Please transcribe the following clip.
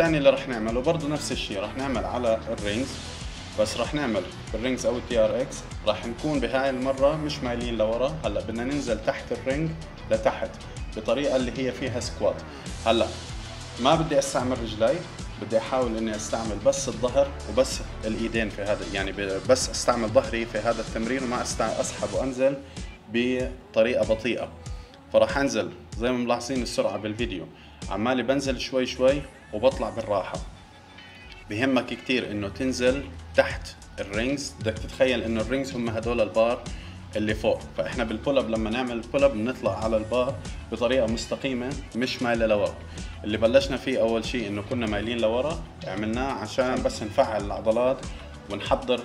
الثاني اللي رح نعمله برضه نفس الشيء رح نعمل على ال rings بس رح نعمل بال rings أو ال TRX. رح نكون بهاي المرة مش مايلين لورا. هلأ بدنا ننزل تحت ال ring لتحت بطريقة اللي هي فيها squat. هلأ ما بدي أستعمل رجلي بدي أحاول إني أستعمل بس الظهر وبس الإيدين في هذا يعني بس أستعمل ظهري في هذا التمرين وما أسحب وأنزل بطريقة بطيئة. فراح انزل زي ما ملاحظين السرعة بالفيديو. عمالي بنزل شوي شوي وبطلع بالراحة. بهمك كتير إنه تنزل تحت ال rings. بدك تتخيل إنه ال rings هم هدول البار اللي فوق. فإحنا بال pull up لما نعمل ال pull up بنطلع على البار بطريقة مستقيمة مش مايلة لورا. اللي بلشنا فيه أول شيء إنه كنا مايلين لورا عملناه عشان بس نفعل العضلات ونحضر